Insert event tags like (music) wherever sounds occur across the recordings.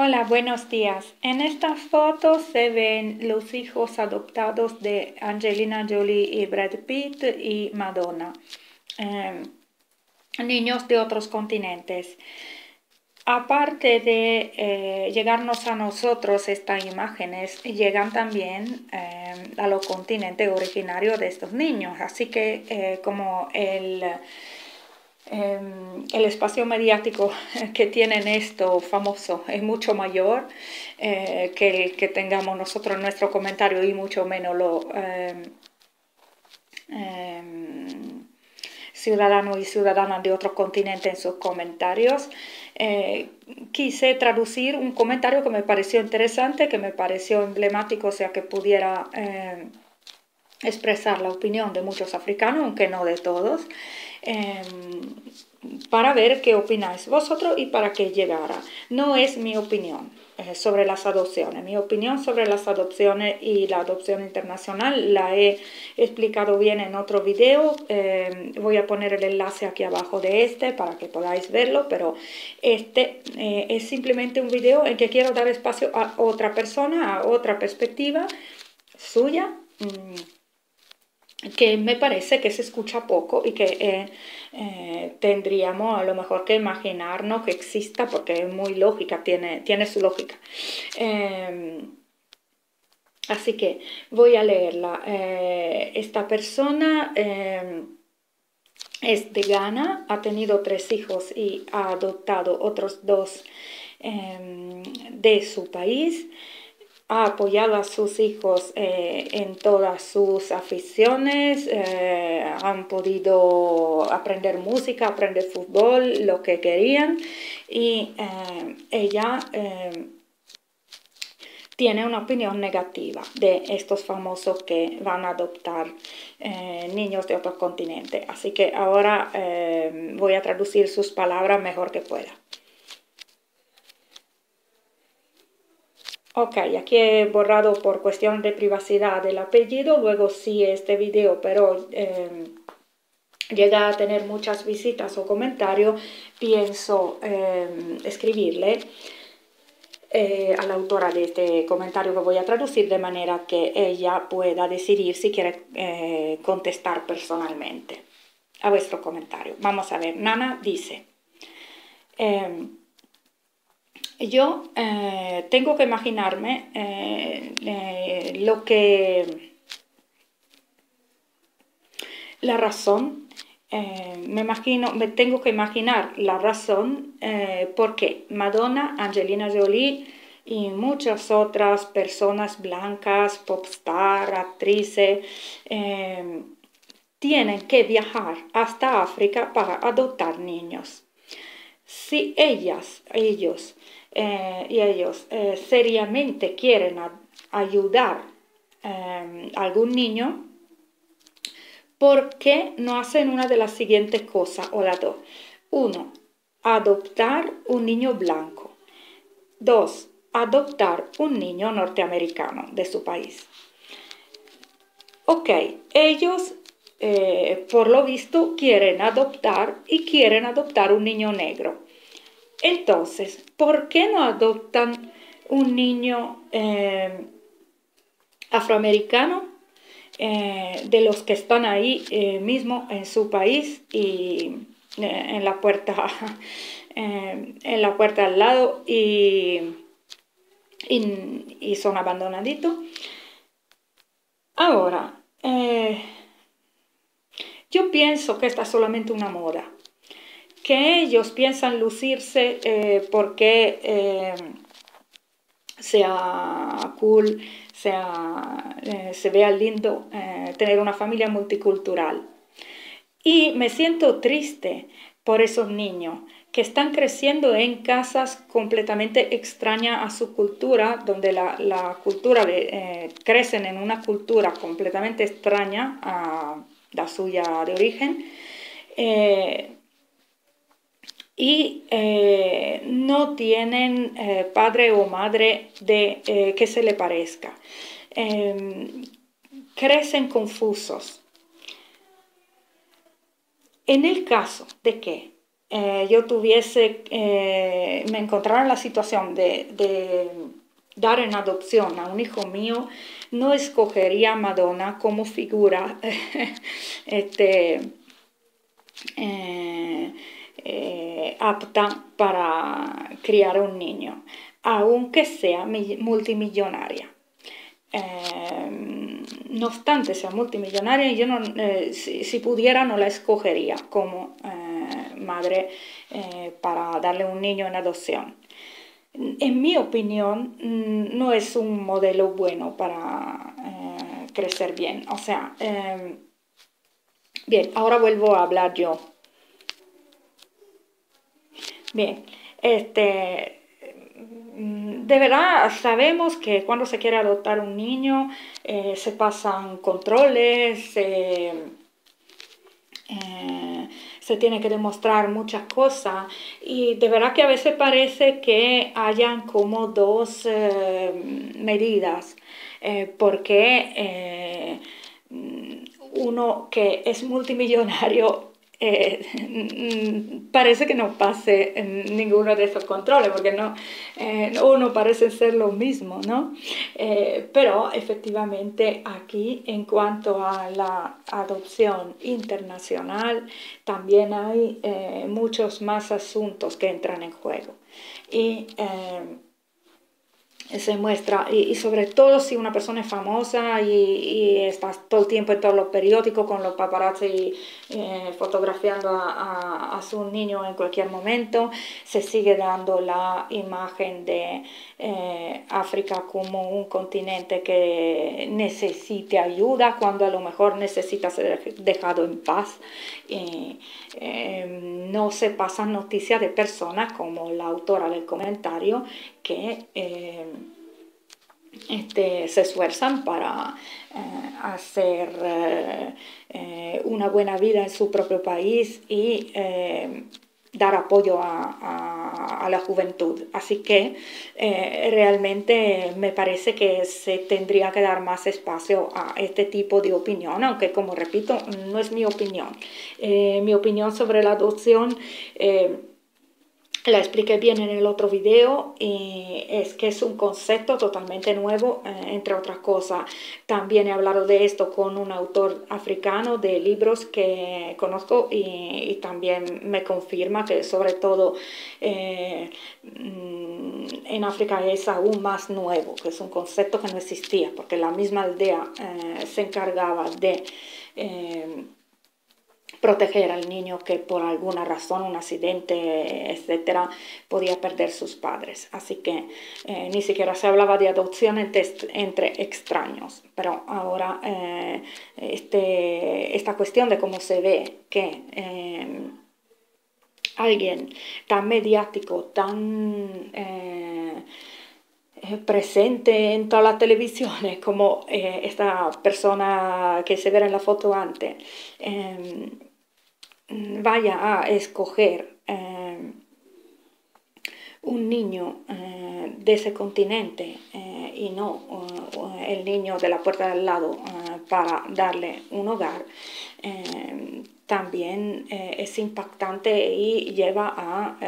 Hola, buenos días. En esta foto se ven los hijos adoptados de Angelina Jolie y Brad Pitt y Madonna, em, niños de otros continentes. Aparte de eh, llegarnos a nosotros estas imágenes, llegan también em, a los continentes originarios de estos niños. Así que eh, como el Em, el espacio mediático (laughs) que tienen esto famoso es mucho mayor eh, que el que tengamos nosotros en nuestro comentario y mucho menos los em, em, ciudadanos y ciudadanas de otros continentes en sus comentarios. Eh, quise traducir un comentario que me pareció interesante, que me pareció emblemático, o sea que pudiera expresar la opinión de muchos africanos, aunque no de todos. Em, para ver qué opináis vosotros y para qué llegara. No es mi opinión eh, sobre las adopciones. Mi opinión sobre las adopciones y la adopción internacional la he explicado bien en otro video. Em, voy a poner el enlace aquí abajo de este para que podáis verlo, pero este eh, es simplemente un video en que quiero dar espacio a otra persona, a otra perspectiva suya. Mm, que me parece que se escucha poco y que eh, eh, tendríamos a lo mejor que imaginarnos que exista porque es muy lógica, tiene, tiene su lógica. Em, así que voy a leerla. Eh, esta persona em, es de Ghana, ha tenido tres hijos y ha adoptado otros dos em, de su país ha apoyado a sus hijos eh, en todas sus aficiones, eh, han podido aprender música, aprender fútbol, lo que querían y eh, ella tiene una opinión negativa de estos famosos que van a adoptar niños de otro continente. Así que ahora voy a traducir sus palabras mejor que pueda. Ok, aquí he borrado por cuestión de privacidad el apellido, luego sí este video, pero em, llega a tener muchas visitas o comentarios, pienso em, escribirle eh, a la autora de este comentario que voy a traducir de manera que ella pueda decidir si quiere eh, contestar personalmente a vuestro comentario. Vamos a ver, Nana dice... Em, yo eh, tengo que imaginarme eh, eh, lo que la razón me imagino me tengo que imaginar la razón porque Madonna Angelina Jolie y muchas otras personas blancas popstar actrices tienen que viajar hasta África para adoptar niños si ellas ellos eh, y ellos eh, seriamente quieren ayudar eh, a algún niño, ¿por qué no hacen una de las siguientes cosas o las dos? Uno, adoptar un niño blanco. Dos, adoptar un niño norteamericano de su país. Ok, ellos por lo visto quieren adoptar y quieren adoptar un niño negro. Entonces, ¿por qué no adoptan un niño eh, afroamericano eh, de los que están ahí eh, mismo en su país y en la puerta (laughs) en la puerta al lado y, y, son abandonaditos? Ahora, yo pienso que esta es solamente una moda que ellos piensan lucirse eh, porque eh, sea cool, sea, eh, se vea lindo tener una familia multicultural. Y me siento triste por esos niños que están creciendo en casas completamente extrañas a su cultura, donde la, cultura crecen en una cultura completamente extraña a la suya de origen y eh, no tienen eh, padre o madre de, eh, que se le parezca. Em, crecen confusos. En el caso de que yo tuviese, me encontrara en la situación de, dar en adopción a un hijo mío, no escogería a Madonna como figura (laughs) este, apta para criar un niño, aunque sea multimillonaria. Em, no obstante sea multimillonaria, yo no, eh, si, pudiera no la escogería como eh, madre eh, para darle un niño en adopción. En mi opinión, mm, no es un modelo bueno para crecer bien. O sea, em, bien, ahora vuelvo a hablar yo. Bien, este, de verdad sabemos que cuando se quiere adoptar un niño eh, se pasan controles, eh, se tiene que demostrar muchas cosas. Y de verdad que a veces parece que hayan como dos eh, medidas, porque uno que es multimillonario eh, (laughs) parece que no pase en ninguno de esos controles, porque no, eh, uno parece ser lo mismo, ¿no? Eh, pero efectivamente aquí, en cuanto a la adopción internacional, también hay muchos más asuntos que entran en juego. Y se muestra, y, sobre todo si una persona es famosa y, y, está todo el tiempo en todos los periódicos con los paparazzi eh, fotografiando a, su niño en cualquier momento, se sigue dando la imagen de eh, África como un continente que necesite ayuda cuando a lo mejor necesita ser dejado en paz. Eh, no se pasan noticias de personas como la autora del comentario que eh, este, se esfuerzan para eh, hacer eh, una buena vida en su propio país y dar apoyo a, la juventud. Así que realmente me parece que se tendría que dar más espacio a este tipo de opinión, aunque como repito, no es mi opinión. mi opinión sobre la adopción la expliqué bien en el otro video y es que es un concepto totalmente nuevo, eh, entre otras cosas. También he hablado de esto con un autor africano de libros que conozco y, también me confirma que sobre todo eh, mm, en África es aún más nuevo, que es un concepto que no existía, porque la misma aldea eh, se encargaba de proteger al niño que por alguna razón, un accidente, etcétera, podía perder sus padres. Así que eh, ni siquiera se hablaba de adopción entre, extraños. Pero ahora eh, este, esta cuestión de cómo se ve que eh, alguien tan mediático, tan presente en todas las televisiones como esta persona que se ve en la foto antes, Mm, vaya a escoger eh, un niño eh, de ese continente eh, y no el niño de la puerta del lado para darle un hogar, también es impactante y lleva a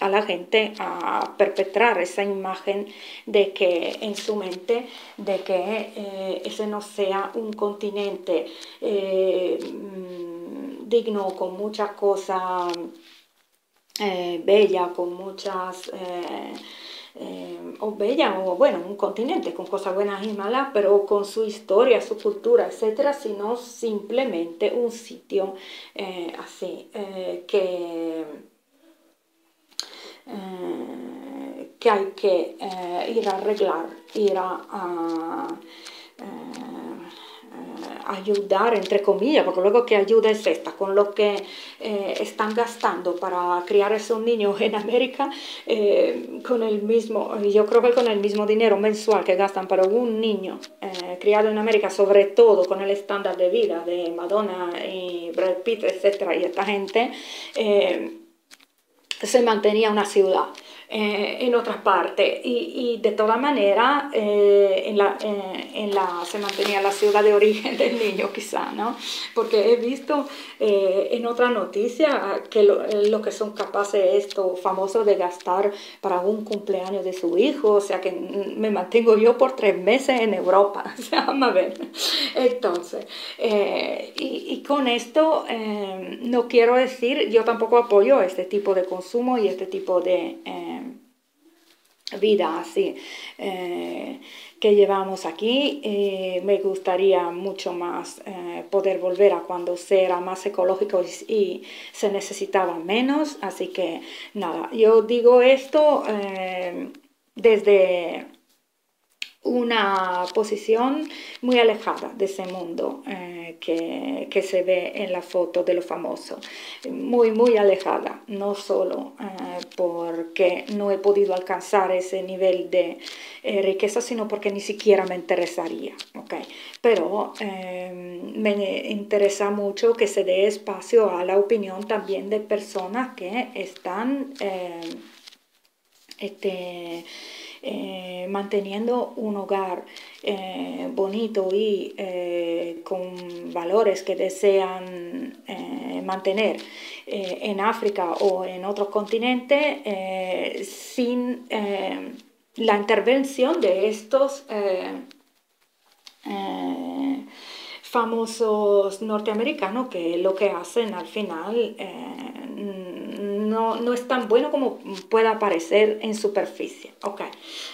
a la gente a perpetrar esa imagen de que en su mente, de que ese no sea un continente digno, con muchas cosas eh, bellas, con muchas... Eh, eh, o bella, o bueno, un continente con cosas buenas y malas, pero con su historia, su cultura, etcétera, sino simplemente un sitio así que, que hay que ir a arreglar, ir a ayudar, entre comillas, porque luego que ayuda es esta, con lo que eh, están gastando para criar a esos niños en América, eh, con el mismo, yo creo que con el mismo dinero mensual que gastan para un niño eh, criado en América, sobre todo con el estándar de vida de Madonna y Brad Pitt, etcétera, y esta gente, se mantenía una ciudad. Eh, en otra parte. Y, de toda manera, eh, en, la, eh, en la, se mantenía la ciudad de origen (laughs) del niño quizá, ¿no? Porque he visto en otra noticia que lo, que son capaces estos famosos de gastar para un cumpleaños de su hijo, o sea que me mantengo yo por tres meses en Europa, (laughs) se llama ver. Entonces, y, con esto no quiero decir, yo tampoco apoyo este tipo de consumo y este tipo de vida así eh, que llevamos aquí. Eh, me gustaría mucho más eh, poder volver a cuando se era más ecológico y, se necesitaba menos. Así que nada, yo digo esto desde una posición muy alejada de ese mundo eh, que, que, se ve en la foto de lo famoso, muy, muy alejada, no solo eh, porque no he podido alcanzar ese nivel de eh, riqueza, sino porque ni siquiera me interesaría, ¿okay? Pero me interesa mucho que se dé espacio a la opinión también de personas que están... Este, eh, manteniendo un hogar eh, bonito y eh, con valores que desean mantener en África o en otro continente sin la intervención de estos famosos norteamericanos que lo que hacen al final no, es tan bueno como pueda parecer en superficie. Ok,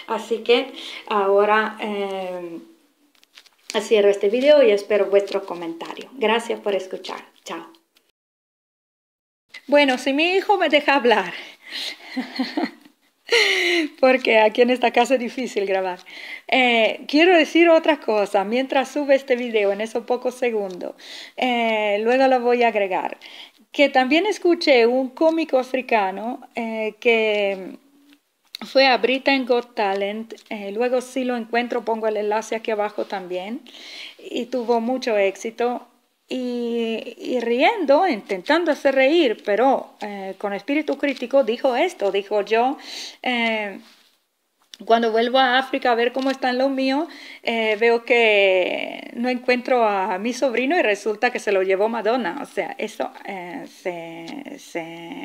así que ahora eh, cierro este video y espero vuestro comentario. Gracias por escuchar. Chao. Bueno, si mi hijo me deja hablar, (laughs) porque aquí en esta casa es difícil grabar. Eh, quiero decir otra cosa, mientras sube este video en esos pocos segundos, eh, luego lo voy a agregar que también escuché un cómico africano eh, que fue a Britain Got Talent, eh, luego si lo encuentro pongo el enlace aquí abajo también, y tuvo mucho éxito. Y, riendo, intentando hacer reír, pero eh, con espíritu crítico, dijo esto, dijo yo, cuando vuelvo a África a ver cómo están los míos, eh, veo que no encuentro a mi sobrino y resulta que se lo llevó Madonna. O sea, eso eh,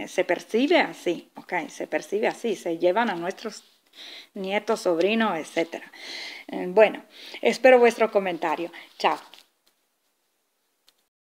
se, percibe así, ¿ok? Se percibe así, se llevan a nuestros nietos, sobrinos, etc. Eh, bueno, espero vuestro comentario. Chao.